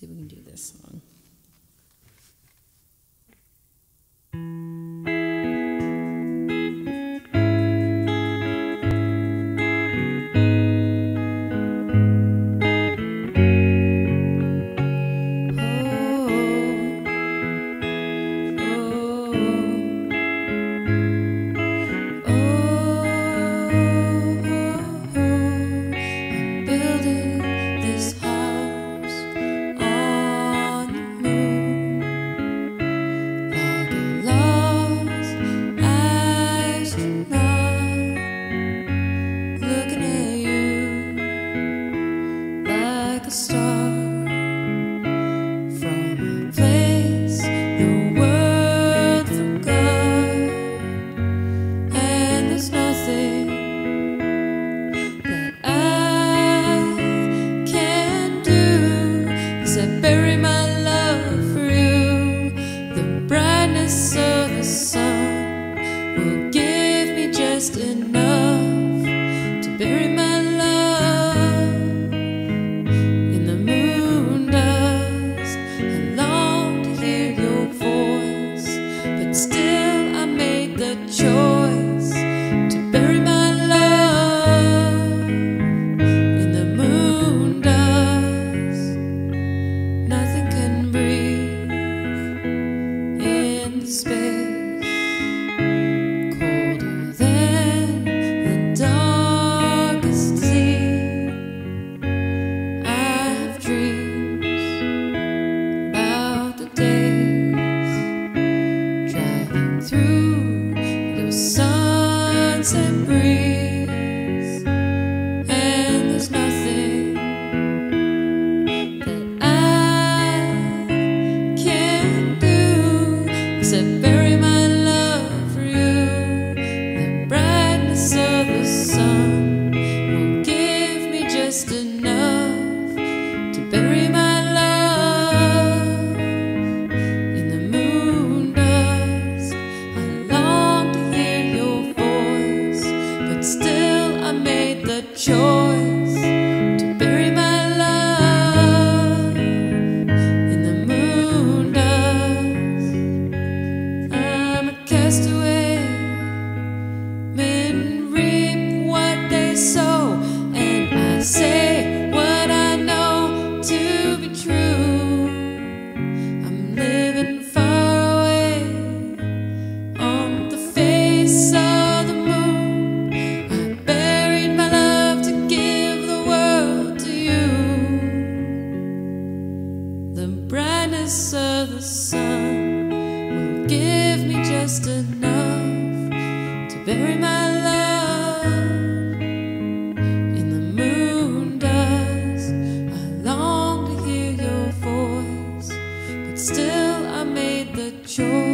See if we can do this song. Just enough to bury my love in the moon dust. I long to hear your voice, but still I made the choice to bury my love in the moon dust. Nothing can breathe in space Men reap what they sow, and I say what I know to be true. I'm living far away on the face of the moon. I buried my love to give the world to you. The brightness of the sun will give me just enough long